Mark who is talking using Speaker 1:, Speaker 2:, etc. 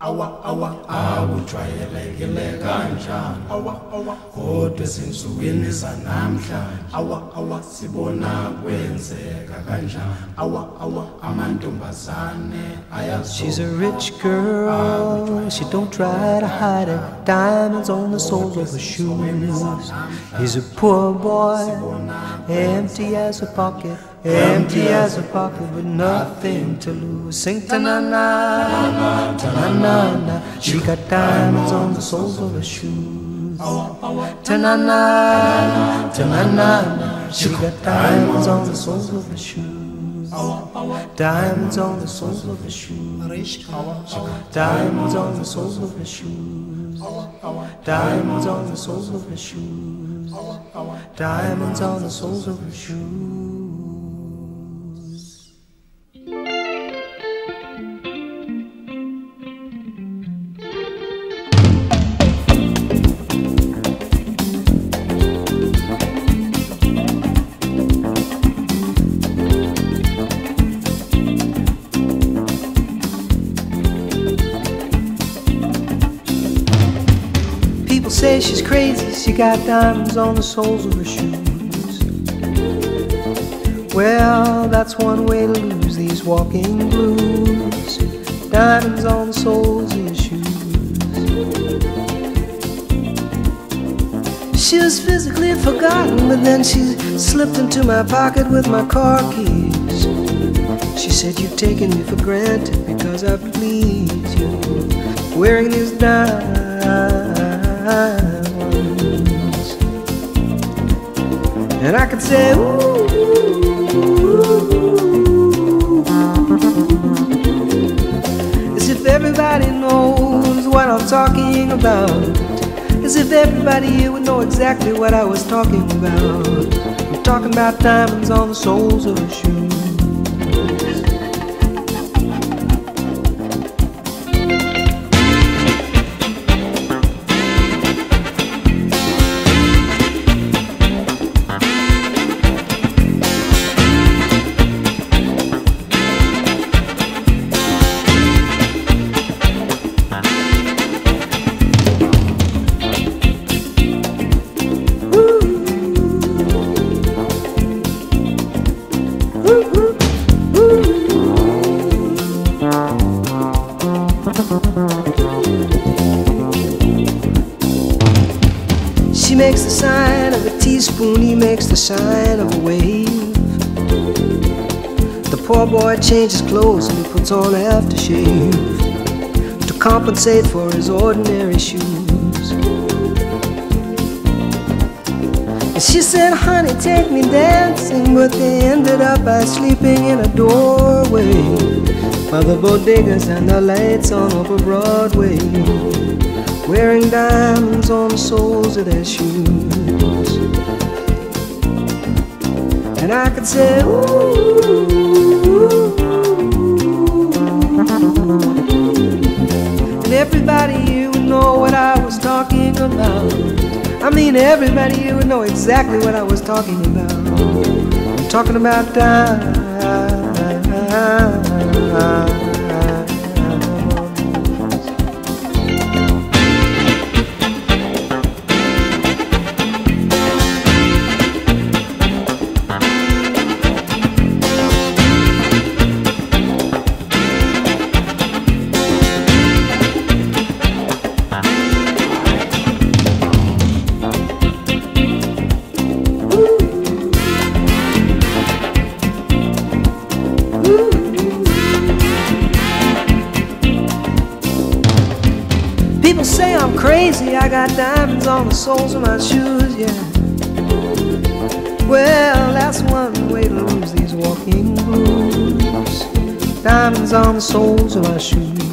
Speaker 1: awa awa akujwayelekile kanjani? Awa awa. Kodwa ezinsukwini zanamhlanje awa awa. sibona kwenzeka kanjani? Awa awa. Amantombazane
Speaker 2: She's a rich girl, she don't try to hide it. Diamonds on the soles of her shoes. He's a poor boy, empty as a pocket, empty as a pocket with nothing to lose. Sing ta na na, ta na na na. She got diamonds on the soles of her shoes. Ta na na, ta na na na. She got diamonds on the soles of her shoes. Diamonds on the soles of her shoes. Diamonds on the soles of her shoes. Diamonds on the soles of her shoes. Diamonds on the soles of her shoes. Say she's crazy, she got diamonds on the soles of her shoes. Well, that's one way to lose these walking blues. Diamonds on the soles of your shoes. She was physically forgotten, but then she slipped into my pocket with my car keys. She said, You've taken me for granted because I please you. Wearing these diamonds. And I could say, Ooh. ooh, ooh, As if everybody knows what I'm talking about. As if everybody here would know exactly what I was talking about. I'm talking about diamonds on the soles of her shoes. She makes the sign of a teaspoon, he makes the sign of a wave. The poor boy changes clothes and he puts on aftershave to compensate for his ordinary shoes. And she said, honey, take me dancing, but they ended up by sleeping in a doorway by the bodegas and the lights on over Broadway wearing diamonds on the soles of their shoes. And I could say, ooh. And everybody would know what I was talking about. I mean, everybody would know exactly what I was talking about. I'm talking about diamonds. People say I'm crazy, I got diamonds on the soles of my shoes, yeah. Well, that's one way to lose these walking blues. Diamonds on the soles of my shoes.